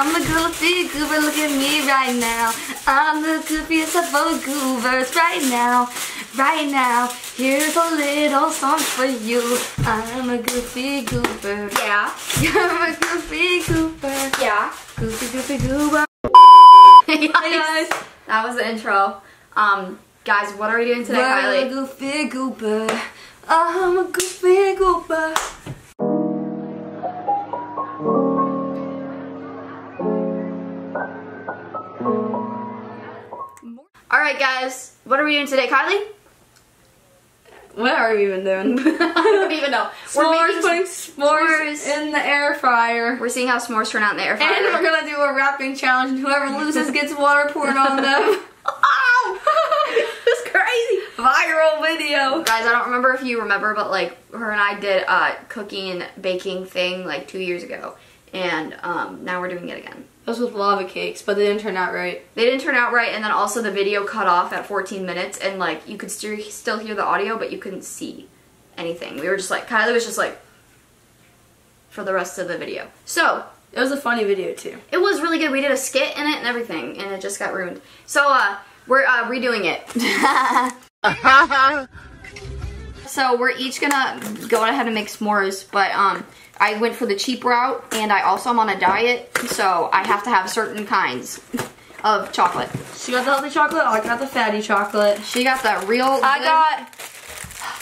I'm a goofy goober, look at me right now. I'm the goofiest of all goobers right now. Right now, here's a little song for you. I'm a goofy goober. Yeah. I'm a goofy goober. Yeah. Goofy, goofy goober. hey guys. That was the intro. Um, guys, what are we doing today, I'm a goofy goober. I'm a goofy goober. All right, guys, what are we doing today, Kylie? What are we even doing? I don't even know. We're S'mores, making putting s'mores, s'mores. in the air fryer. We're seeing how s'mores turn out in the air fryer. And we're gonna do a wrapping challenge, and whoever loses gets water poured on them. it's crazy. Viral video. Guys, I don't remember if you remember, but like her and I did a cooking and baking thing like two years ago, and um, now we're doing it again. Those with lava cakes, but they didn't turn out right. They didn't turn out right, and then also the video cut off at 14 minutes, and like you could st- still hear the audio, but you couldn't see anything. We were just like Kylie was just like for the rest of the video. So It was a funny video too. it was really good. We did a skit in it and everything, and it just got ruined. So uh, we're uh, redoing it. so we're each gonna go ahead and make s'mores, but um, I went for the cheap route, and I also am on a diet, so I have to have certain kinds of chocolate. She got the healthy chocolate. I got the fatty chocolate. She got the real. I got.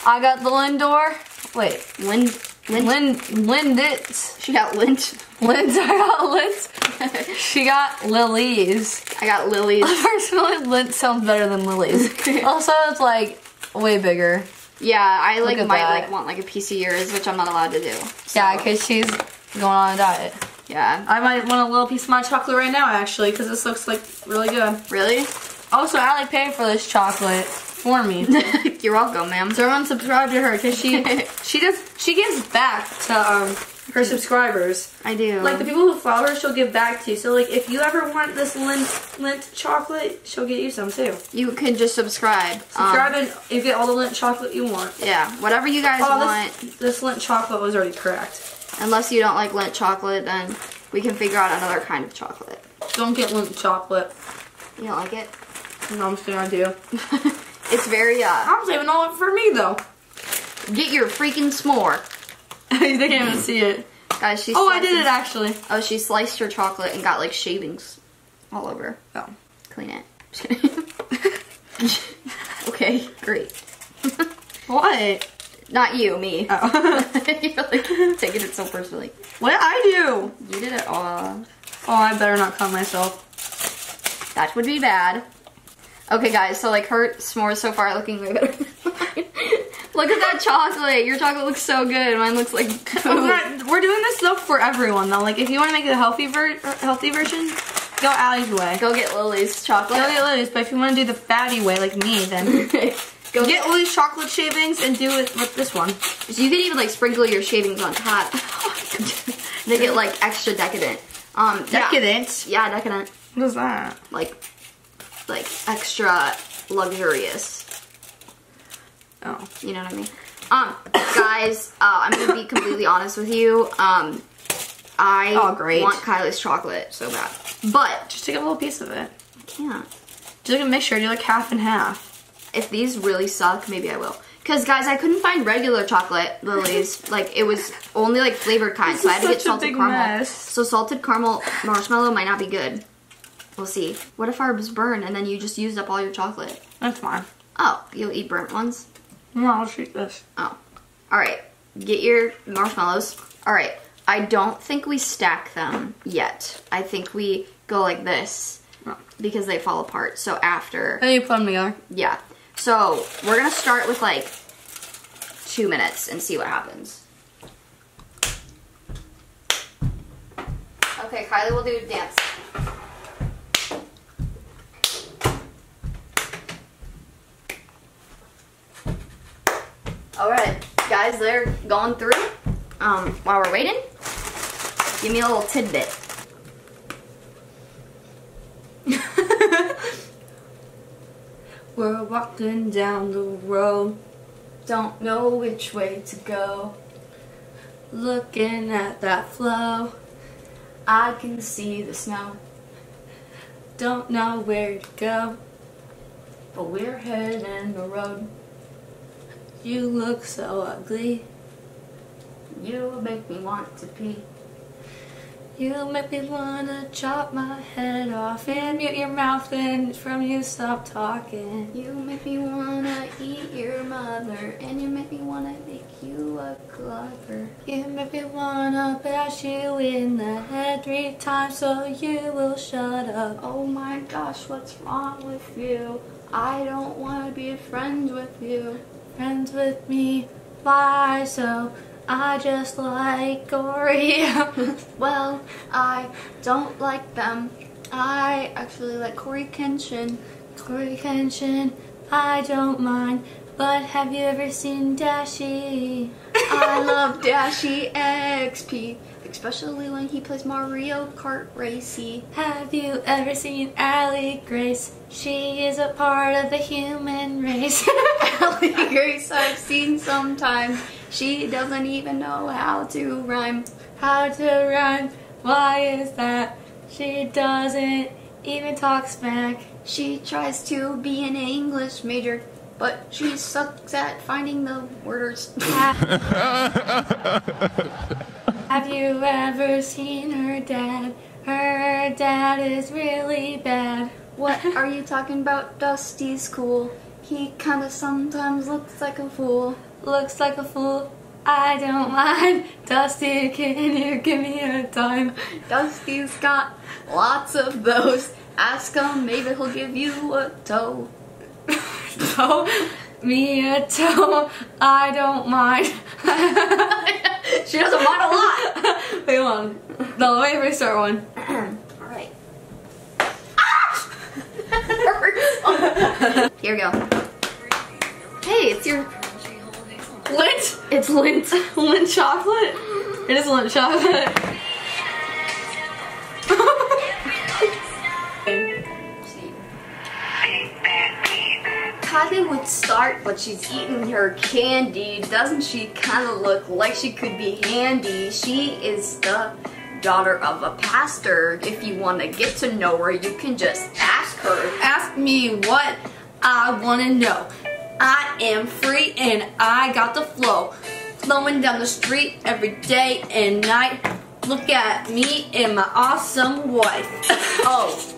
I got the Lindor. Wait, Lind. Lind. Lind Lindits. She got lint. Lindt. I got Lindt. She got Lily's. I got lilies. Personally, Lindt sounds better than Lily's. also, it's like way bigger. Yeah, I like might that. like want like a piece of yours, which I'm not allowed to do. So, Yeah, because she's going on a diet. yeah. I might want a little piece of my chocolate right now, actually, because this looks like really good. Really? Also, Allie paid for this chocolate for me. You're welcome, ma'am. so everyone subscribe to her because she she does she gives back to um her subscribers. I do. Like the people who follow her, she'll give back to. You. So like if you ever want this Lindt Lindt chocolate, she'll get you some too. you can just subscribe. Subscribe Um, and you get all the Lindt chocolate you want. yeah, whatever you guys Oh, want. this, this Lindt chocolate was already correct. Unless you don't like Lindt chocolate, then we can figure out another kind of chocolate. Don't get Lindt chocolate. You don't like it? No, I'm just gonna do. It's very uh. I'm saving all of it for me though. Get your freaking s'more, they can't even see it. guys. She. Oh, I did it actually. Oh, she sliced her chocolate and got like shavings all over. Oh. Clean it. Okay, great. What? Not you, me. Oh. You're like taking it so personally. what did I do? You did it all. Oh, I better not cut myself. That would be bad. Okay, guys, so like her s'mores so far looking way better. Look at that chocolate. Your chocolate looks so good. Mine looks like We're not- we're doing this stuff for everyone though. Like if you want to make it a healthy ver- healthy version, go Allie's way. Go get Lily's chocolate. Go get Lily's, but if you want to do the fatty way like me, then Go get Lily's chocolate shavings and do it with this one. So you can even like sprinkle your shavings on top. they get like extra decadent. Um, yeah. Decadent. Yeah, decadent. What is that? Like, like extra luxurious. Oh. You know what I mean? Um, guys, uh, I'm gonna be completely honest with you. Um, I Oh, great. want Kylie's chocolate so bad, but Just take a little piece of it. I can't. Just like a mixture. Do like half and half. If these really suck, maybe I will. Cause guys, I couldn't find regular chocolate Lily's. like it was only like flavored kind, so I had to get salted caramel. mess. So salted caramel marshmallow might not be good. We'll see. What if ours burn and then you just used up all your chocolate? That's fine. Oh, you'll eat burnt ones. No, I'll treat this. Oh. Alright. Get your marshmallows. Alright. I don't think we stack them yet. I think we go like this Oh. because they fall apart. So after, Then you put them together. yeah. So we're gonna start with like two minutes and see what happens. Okay, Kylie will do dance. Alright, guys, they're going through. Um, while we're waiting, give me a little tidbit. We're walking down the road, Don't know which way to go. looking at that flow. I can see the snow. Don't know where to go. But we're heading the road. You look so ugly. You make me want to pee. You make me wanna chop my head off and mute your mouth and from you stop talking. You make me wanna eat your mother, and you make me wanna make you a clover. You make me wanna bash you in the head three times so you will shut up. Oh my gosh, what's wrong with you? I don't wanna be friends with you. Friends with me, why so? I just like Oreo. Well, I don't like them. I actually like Cory Kenshin. Cory Kenshin, I don't mind. But have you ever seen Dashie? I love DashieXP, especially when he plays Mario Kart Racy. Have you ever seen Allie Grace? She is a part of the human race. Allie Grace I've seen sometimes. She doesn't even know how to rhyme. How to rhyme? Why is that? She doesn't even talk smack. She tries to be an English major, but she sucks at finding the words. Have you ever seen her dad? Her dad is really bad. what are you talking about? Dusty's cool. He kinda sometimes looks like a fool. Looks like a fool. I don't mind. Dusty, can you give me a time? Dusty's got lots of those. Ask him, maybe he'll give you a toe. toe? Me a toe? I don't mind. she doesn't want a lot. Wait, on. No, let me restart one. Alright. Hurts. Ah! Here we go. Hey, it's your Lint? it's lint. Lint chocolate? It is lint chocolate. Kylie would start, but she's eating her candy. Doesn't she kind of look like she could be handy? She is the daughter of a pastor. If you want to get to know her, you can just ask her. Ask me what I want to know. I am free and I got the flow. Flowing down the street every day and night. Look at me and my awesome wife. Oh,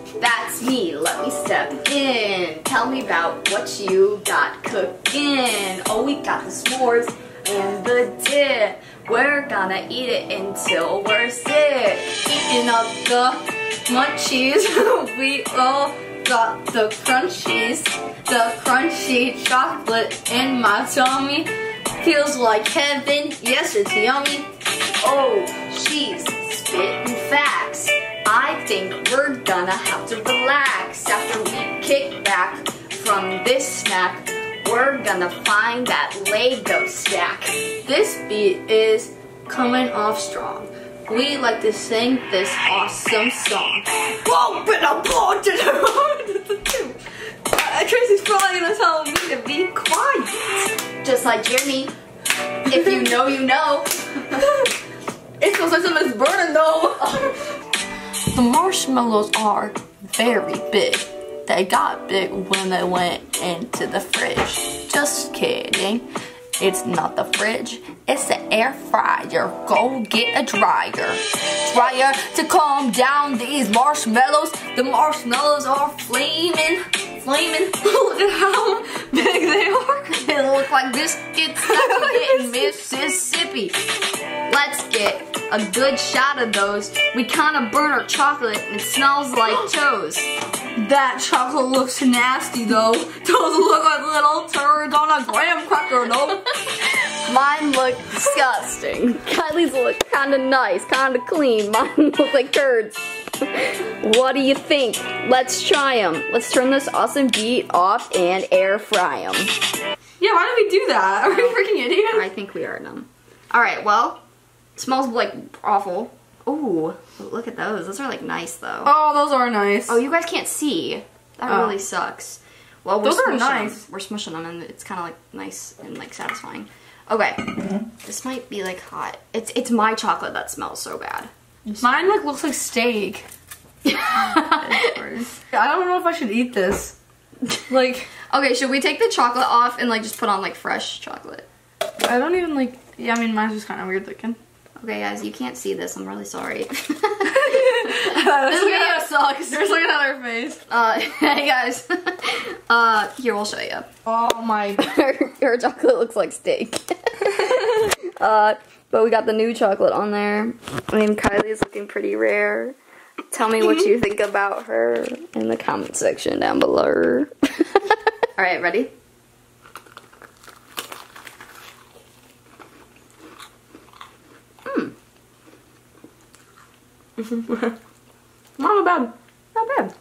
me. Let me step in. Tell me about what you got cooking. Oh, we got the s'mores and the dip. We're gonna eat it until we're sick. Eating up the munchies. we all got the crunchies. The crunchy chocolate in my tummy. Feels like heaven. Yes, it's yummy. Oh, she's spitting facts. I think we're gonna have to relax after we kick back from this snack. We're gonna find that Lego stack. This beat is coming off strong. We like to sing this awesome song. Open up, blood to the Tracy's probably gonna tell me to be quiet. Just like Jeremy. If you know, you know. It's because something's burning though. the marshmallows are very big. They got big when they went into the fridge. Just kidding. It's not the fridge, it's the air fryer. Go get a dryer. Dryer to calm down these marshmallows. The marshmallows are flaming, flaming. Look at how big they are. They look like biscuits that we get in Mississippi. Let's get a good shot of those. We kind of burn our chocolate and it smells like toes. That chocolate looks nasty though. Those look like little turds on a graham cracker though. Mine look disgusting. Kylie's look kind of nice, kind of clean. Mine look like curds. What do you think? Let's try them. Let's turn this awesome beat off and air fry them. Yeah, why did we do that? Are we freaking idiots? I think we are dumb. All right, well, smells like awful. Ooh, look at those. Those are like nice though. Oh, those are nice. Oh, you guys can't see. That Oh. really sucks. Well, we're Those are nice. Them. We're smushing them, and it's kind of like nice and like satisfying. Okay, mm-hmm. this might be like hot. It's it's my chocolate that smells so bad. Mine like looks like steak. I don't know if I should eat this. Like, okay, should we take the chocolate off and like just put on like fresh chocolate? I don't even like. Yeah, I mean, mine's just kind of weird looking. Okay, guys, you can't see this. I'm really sorry. this video sucks. Just looking at her face. Uh, hey guys. Uh, here we'll show you. Oh my. her, her chocolate looks like steak. uh, but we got the new chocolate on there. I mean, Kylie's looking pretty rare. Tell me what you think about her in the comment section down below. All right, ready? Not bad. Not bad.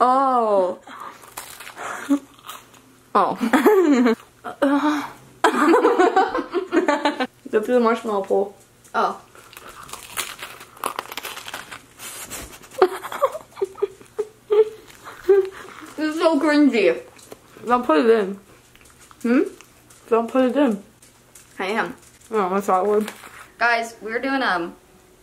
oh. Oh. Go through the marshmallow pole. Oh. this is so cringy. Don't put it in. Hmm? Don't put it in. I am. Oh, I thought it would. Guys, we were doing um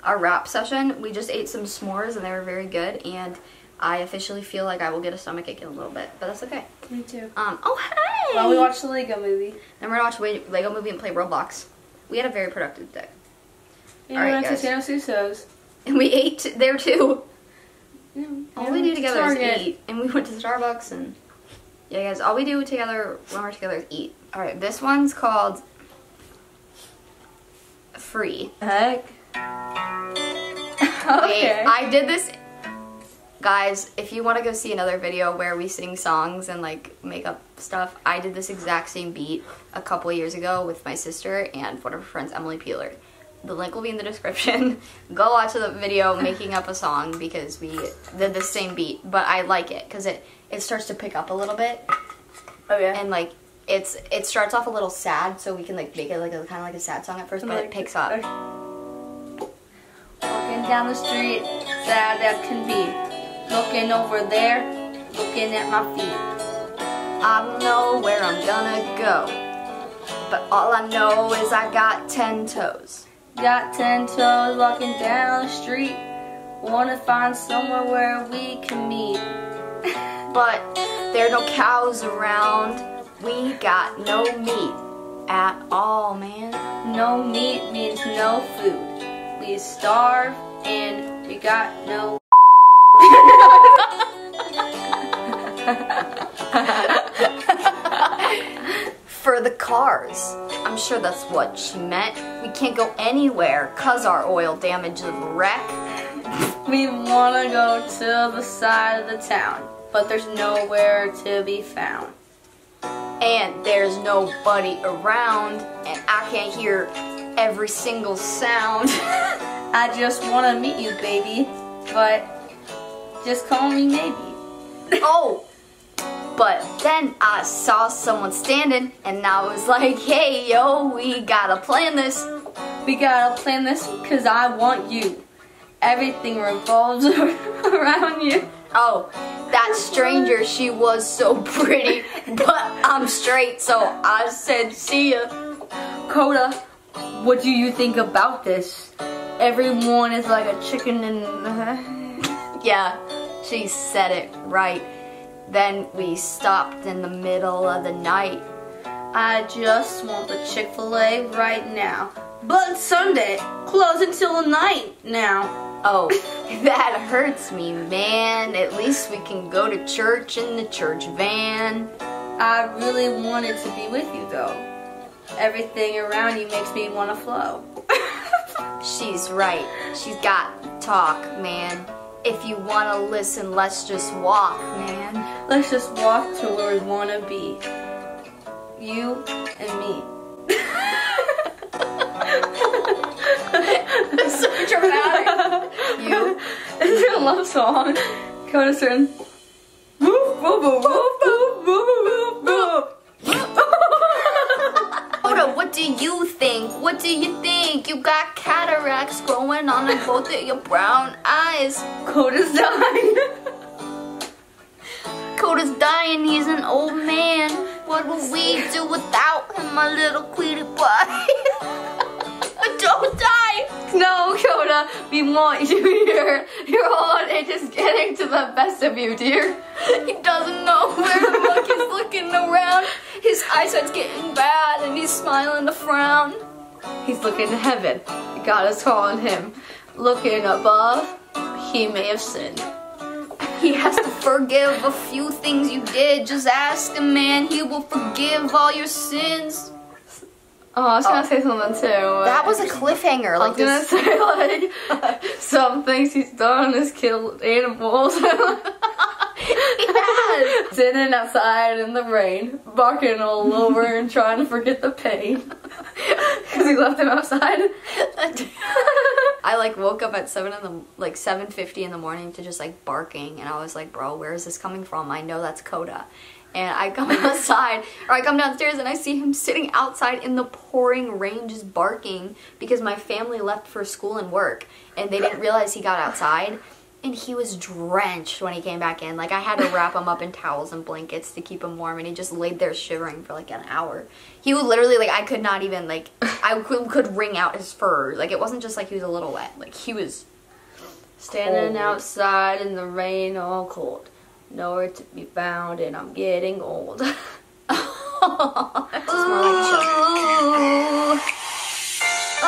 a wrap session. We just ate some s'mores and they were very good and I officially feel like I will get a stomach ache in a little bit, but that's okay. Me too. Um, oh hey! Well, we watched the Lego movie. Then we're gonna watch a Lego movie and play Roblox. We had a very productive day. And All we right, went to guys. San Suso's. And we ate there too. Yeah, All we do together is eat. And we went to Starbucks and yeah guys, all we do together when we're together is eat. Alright, this one's called Free. Heck. Wait, I did this guys, if you want to go see another video where we sing songs and like make up stuff, I did this exact same beat a couple years ago with my sister and one of her friends, Emily Peeler. The link will be in the description. Go watch the video making up a song because we did the same beat, but I like it because it it starts to pick up a little bit Oh yeah. and like it's it starts off a little sad, so we can like make it like a kind of like a sad song at first, but it picks up. Walking down the street, sad as can be. Looking over there, looking at my feet. I don't know where I'm gonna go, but all I know is I got ten toes. Got ten toes walking down the street. Wanna find somewhere where we can meet. But there are no cows around. We got no meat at all, man. No meat means no food. We starve and we got no. For the cars. I'm sure that's what she meant. We can't go anywhere cause our oil damage the wreck. We wanna go to the side of the town, but there's nowhere to be found. And there's nobody around and I can't hear every single sound. I just wanna meet you, baby, but just call me maybe. oh, but then I saw someone standing and I was like, hey, yo, we gotta plan this. We gotta plan this because I want you. Everything revolves around you. Oh, that stranger, she was so pretty, but I'm straight, so I said, see ya. Coda, what do you think about this? Everyone is like a chicken in. Yeah, she said it right. Then we stopped in the middle of the night. I just want the Chick fil A right now. But Sunday, close until the night now. Oh, that hurts me, man. At least we can go to church in the church van. I really wanted to be with you though. Everything around you makes me want to flow. She's right. She's got talk, man. If you want to listen, let's just walk, man. Let's just walk to where we want to be. You and me. It's so dramatic. You. It's a love song. Coda's turn. Woof, woof, woof, woof, woof, woof, woof. Oda, what do you think? What do you think? You got cataracts growing on in both of your brown eyes. Coda's dying. Dying, he's an old man. What will we do without him, my little cutie pie? Don't die! No, Coda, we want you here. Your old age is getting to the best of you, dear. He doesn't know where to look, he's looking around. His eyesight's getting bad and he's smiling a frown. He's looking to heaven. God is calling him. Looking above, he may have sinned. He has to forgive a few things you did. Just ask him, man, he will forgive all your sins. Oh, I was gonna oh. say something too. That was a cliffhanger. I Like was gonna this. say like some things he's done is killed animals. Yes. Sitting outside in the rain, barking all over and trying to forget the pain. Because he left him outside. Like woke up at seven in the like seven fifty in the morning to just like barking, and I was like, "Bro, where is this coming from? I know that's Coda." And I come outside, or I come downstairs, and I see him sitting outside in the pouring rain, just barking because my family left for school and work, and they didn't realize he got outside. And he was drenched when he came back in. Like I had to wrap him up in towels and blankets to keep him warm, and he just laid there shivering for like an hour. He would literally like I could not even like I could, could wring out his fur. Like it wasn't just like he was a little wet. Like he was Standing Cold. outside in the rain, all cold. Nowhere to be found, and I'm getting old. It's more like children.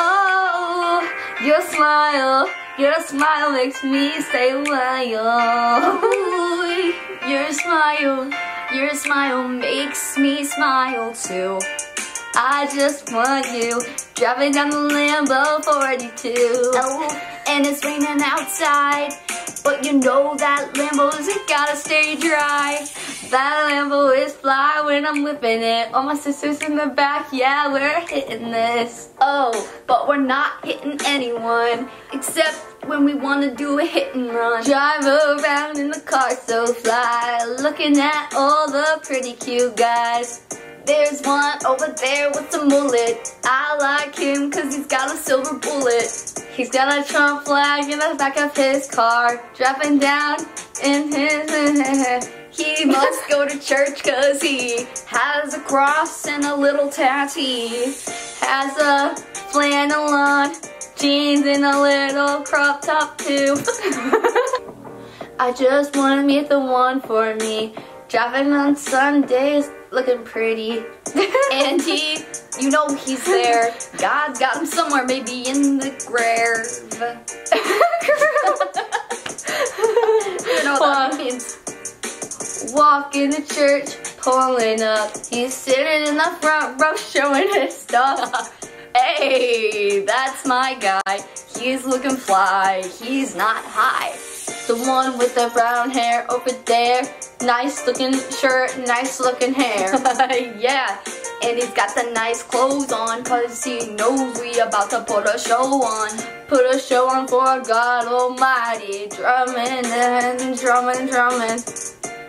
Oh, your smile, your smile makes me stay wild. Your smile, your smile makes me smile too. I just want you driving down the Lambo 42. Oh, and it's raining outside, but you know that Lambo's gotta stay dry. That Lambo is fly when I'm whipping it. All my sisters in the back, yeah, we're hitting this. Oh, but we're not hitting anyone except when we wanna do a hit and run. Drive around in the car so fly, looking at all the pretty cute guys. There's one over there with a mullet. I like him cause he's got a silver bullet. He's got a Trump flag in the back of his car, driving down in his. He must go to church cause he has a cross and a little tattoo. has a flannel on, jeans and a little crop top too. I just wanna meet the one for me, driving on Sundays, looking pretty. And he, you know he's there. God's got him somewhere, maybe in the grave. You know what that means. Walking to church, pulling up. He's sitting in the front row showing his stuff. Hey, that's my guy. He's looking fly. He's not high. The one with the brown hair over there. Nice looking shirt, nice looking hair. yeah, and he's got the nice clothes on cause he knows we about to put a show on. Put a show on for God Almighty. Drumming and drumming, drumming.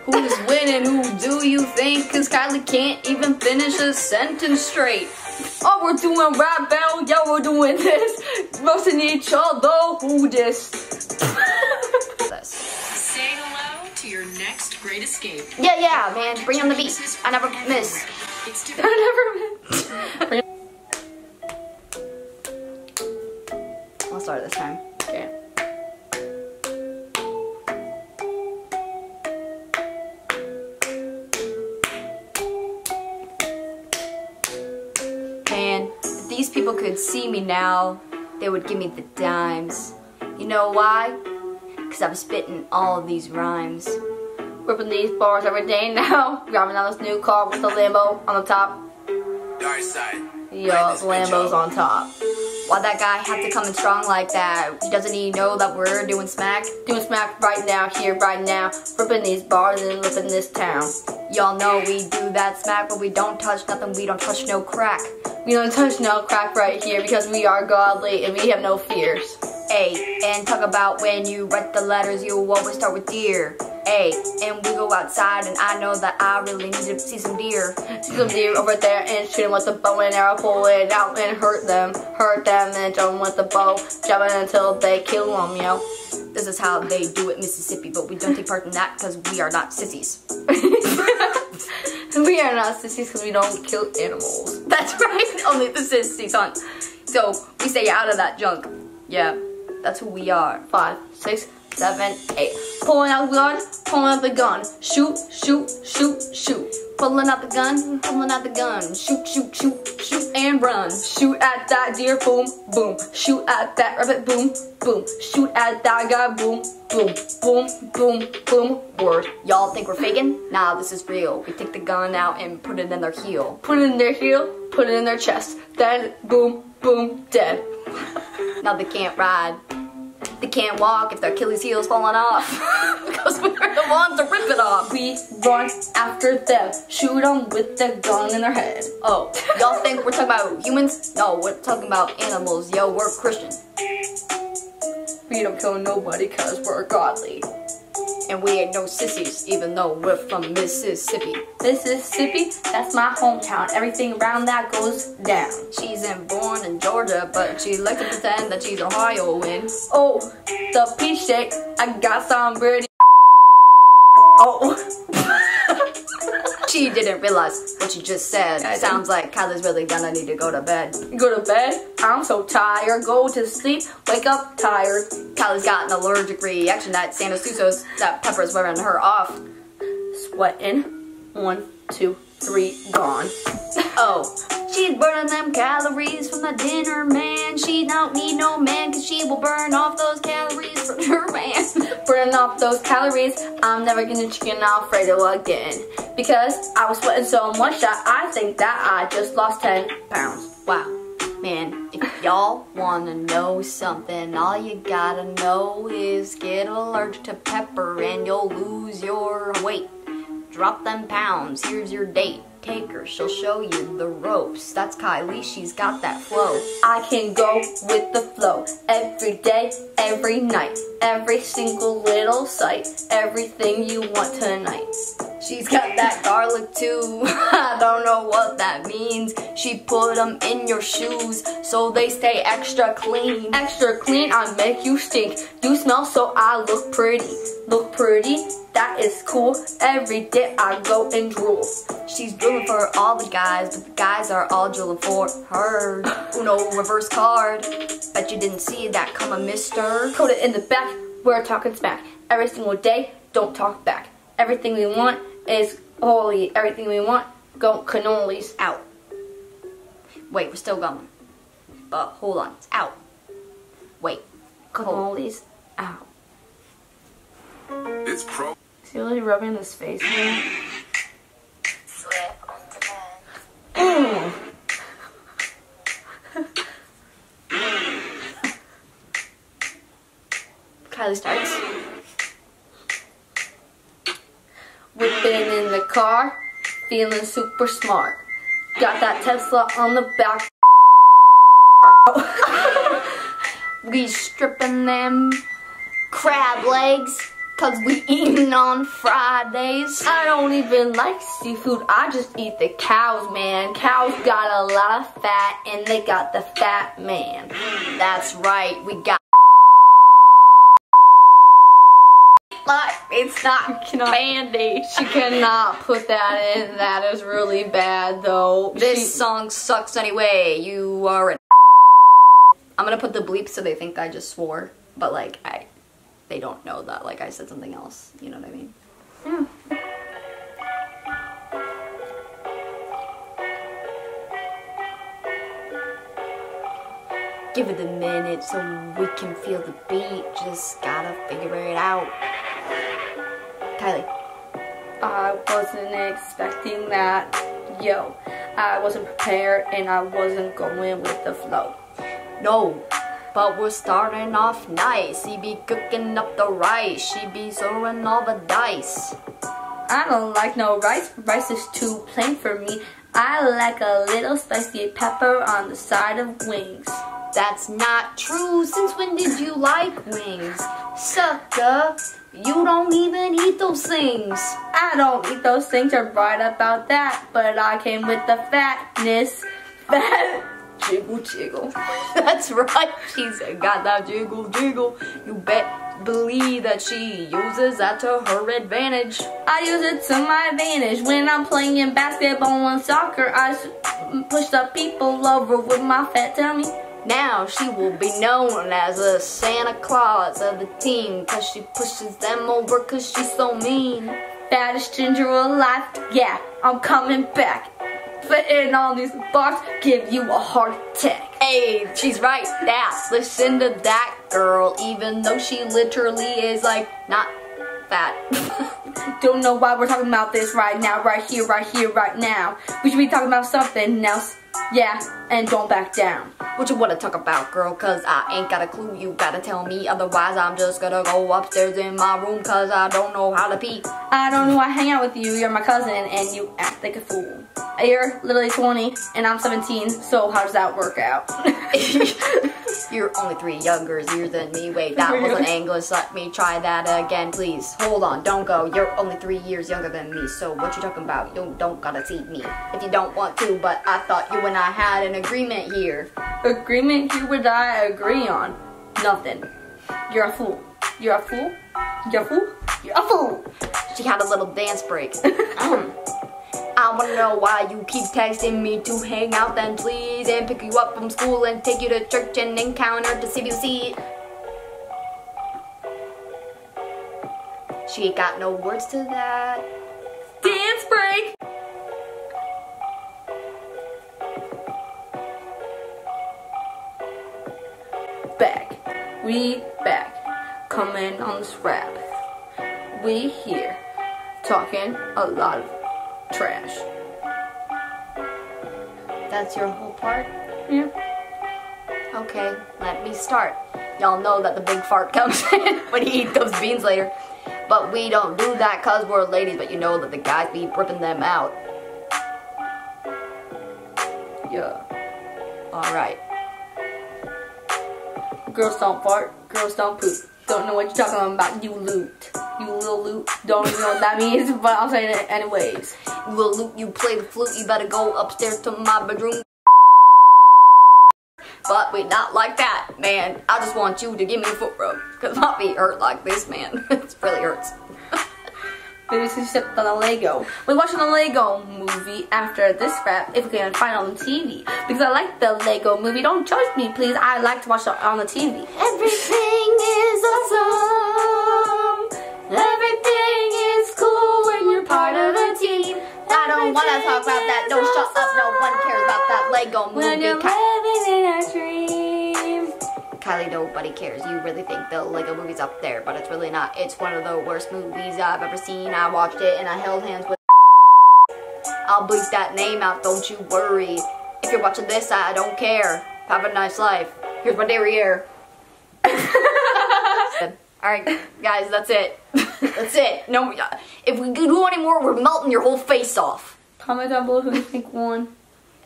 Who's winning? Who do you think? Cause Kylie can't even finish a sentence straight. Oh, we're doing rap battle. Yeah, we're doing this. Roasting each other. Who this? This. Say hello to your next great escape. Yeah, yeah, man. Bring on the beat. I never miss. It's I never I'll me now, they would give me the dimes. You know why? Cause I'm spitting all of these rhymes. Ripping these bars every day now. Grabbing down this new car with the Lambo on the top. Dark side. Yeah, the Lambo's on top. Why that guy have to come in strong like that? Doesn't he know that we're doing smack? Doing smack right now, here, right now. Ripping these bars and ripping this town. Y'all know we do that smack, but we don't touch nothing, we don't touch no crack. We don't touch no crack right here because we are godly and we have no fears. Hey, and talk about when you write the letters, you always start with dear. Hey, and we go outside, and I know that I really need to see some deer. See some deer over there and shoot them with the bow and arrow, pull it out and hurt them. Hurt them and jump with the bow, jabbing until they kill them, yo. This is how they do it Mississippi, but we don't take part in that because we are not sissies. we are not sissies because we don't kill animals. That's right. Only the sissies hunt. So we stay out of that junk. Yeah, that's who we are. Five, six, seven, eight. Pulling out the gun, pulling out the gun. Shoot, shoot, shoot, shoot. Pulling out the gun, pulling out the gun. Shoot, shoot, shoot, shoot, and run. Shoot at that deer, boom, boom. Shoot at that rabbit, boom, boom. Shoot at that guy, boom, boom, boom, boom, boom. Word. Y'all think we're faking? Nah, this is real. We take the gun out and put it in their heel. Put it in their heel, put it in their chest. Then, boom, boom, dead. Now they can't ride. They can't walk if their Achilles heel's falling off. because we're the ones to rip it off. We run after them, shoot them with the gun in their head. Oh, y'all think we're talking about humans? No, we're talking about animals. Yo, we're Christian. We don't kill nobody because we're godly. And we ain't no sissies, even though we're from Mississippi. Mississippi, that's my hometown. Everything around that goes down. She's in, born in Georgia, but she likes to pretend that she's Ohioan. Oh, the peach shake, I got some pretty. Oh. She didn't realize what she just said. I Sounds like Kylie's really gonna need to go to bed. Go to bed, I'm so tired. Go to sleep, wake up tired. Kylie's got an allergic reaction that Santa Suso's that Pepper's wearing her off. Sweating. One, two, three, gone. Oh, she's burning them calories from the dinner, man. She don't need no man, cause she will burn off those calories from her man. Burning off those calories, I'm never gonna chicken Alfredo again. Because I was sweating so much that I think that I just lost 10 pounds. Wow, man, if y'all wanna know something, all you gotta know is get allergic to pepper and you'll lose your weight. Drop them pounds, here's your date. Take her, she'll show you the ropes. That's Kylie, she's got that flow. I can go with the flow every day, every night, every single little sight, everything you want tonight. She's got that garlic too. I don't know what that means. She put them in your shoes so they stay extra clean. Extra clean, I make you stink. You smell so I look pretty. Look pretty, that is cool. Every day I go and drool. She's drooling for all the guys, but the guys are all drooling for her. Uno reverse card. Bet you didn't see that coming, mister. Code it in the back, we're talking smack. Every single day, don't talk back. Everything we want is holy. Everything we want, go cannolis out. Wait, we're still going. But hold on, it's out. Wait. Cannolis out. It's pro. Is he really rubbing his face here? Kylie starts. Whipping in the car, feeling super smart. Got that Tesla on the back. We stripping them crab legs cause we eating on Fridays. I don't even like seafood. I just eat the cows, man. Cows got a lot of fat and they got the fat man. That's right, we got like it's not candy. She cannot put that in. That is really bad, though. This She- song sucks anyway. You are an I'm gonna put the bleep so they think I just swore, but like I, they don't know that like I said something else. You know what I mean? Yeah. Give it a minute so we can feel the beat. Just gotta figure it out. Kylie, I wasn't expecting that. Yo, I wasn't prepared and I wasn't going with the flow. no, but we're starting off nice. He be cooking up the rice. She be throwing all the dice. I don't like no rice. Rice is too plain for me. I like a little spicy pepper on the side of wings. That's not true. Since when did you like wings? Sucker, you don't even eat those things. I don't eat those things, you're right about that. But I came with the fatness. Fat. Jiggle, jiggle. That's right. She's got that jiggle jiggle. You bet believe that she uses that to her advantage. I use it to my advantage when I'm playing basketball and soccer. I push the people over with my fat tummy. Now she will be known as a Santa Claus of the team cause she pushes them over cause she's so mean. Fattest ginger alive, yeah, I'm coming back. Fitting all these bars, give you a heart attack. Hey, she's right. Yeah, listen to that girl, even though she literally is like not fat. Don't know why we're talking about this right now, right here, right here, right now. We should be talking about something else. Yeah, and don't back down. what you wanna talk about, girl? Cause I ain't got a clue. You gotta tell me, otherwise I'm just gonna go upstairs in my room cause I don't know how to pee. I don't know why I hang out with you. You're my cousin, and you act like a fool. You're literally 20, and I'm 17. So how does that work out? You're only three younger years than me. Wait, that wasn't English. Let me try that again, please. Hold on, don't go. You're only three years younger than me. So what you talking about? You don't gotta see me if you don't want to. But I thought you and I had an agreement here. Agreement you would I agree on? Nothing. You're a fool. You're a fool. You're a fool. You're a fool. She had a little dance break. Mm. I wanna know why you keep texting me to hang out then please and pick you up from school and take you to church and encounter to CBC. She ain't got no words to that. Dance break. Back. We back. Coming on this rap. We here. Talking a lot of trash. That's your whole part? Yeah. Okay, let me start. Y'all know that the big fart comes in when you eat those beans later. But we don't do that cause we're ladies, but you know that the guys be ripping them out. Yeah. Alright. Girls don't fart. Girls don't poop. Don't know what you're talking about. You loot. You little loot. Don't even know what that means, but I'll say it anyways. You will loot, you play the flute, you better go upstairs to my bedroom. But we not like that, man. I just want you to give me a foot rub. Cause my feet hurt like this, man. it really hurts. Maybe we stepped on a Lego. We're watching a Lego movie after this rap if we can find it on the TV. Because I like the Lego movie. Don't judge me, please. I like to watch it on the TV. Everything is awesome. Everything is cool when you're part of a team. I don't wanna talk about that. Don't shut up. No one cares about that Lego movie. When you're living in a dream. Kylie, nobody cares. You really think the Lego movie's up there, but it's really not. It's one of the worst movies I've ever seen. I watched it and I held hands with. I'll bleep that name out, don't you worry. If you're watching this, I don't care. Have a nice life. Here's my derriere. Alright, guys, that's it. That's it. No, if we do any more, we're melting your whole face off. Comment down below who you think won.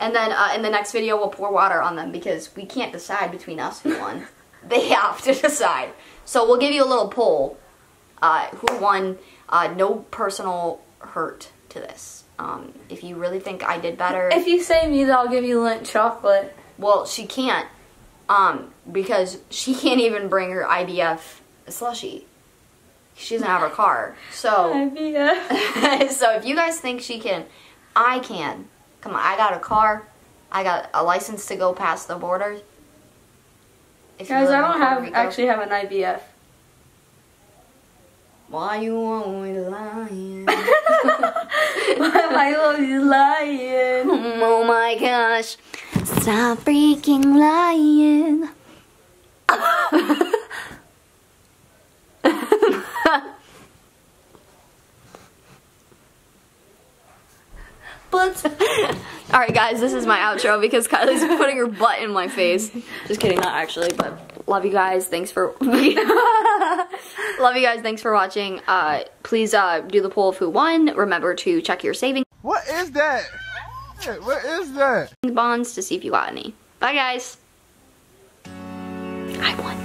And then uh, in the next video, we'll pour water on them because we can't decide between us who won. they have to decide. So we'll give you a little poll. Uh, who won? Uh, no personal hurt to this. Um, if you really think I did better, If you say me, then I'll give you Lindt chocolate. well, she can't. Um, because she can't even bring her IBF slushy. She doesn't have her car. So. So if you guys think she can, I can. Come on, I got a car. I got a license to go past the border. If Guys, I don't have Rico- actually have an IBF. Why you always lying? My love is lying. oh my gosh! Stop freaking lying. But All right, guys, this is my outro because Kylie's putting her butt in my face. Just kidding, not actually, but love you guys. Thanks for love you guys. Thanks for watching. Uh, please uh, do the poll of who won. Remember to check your savings What is that? What is that? bonds to see if you got any. Bye, guys. I won.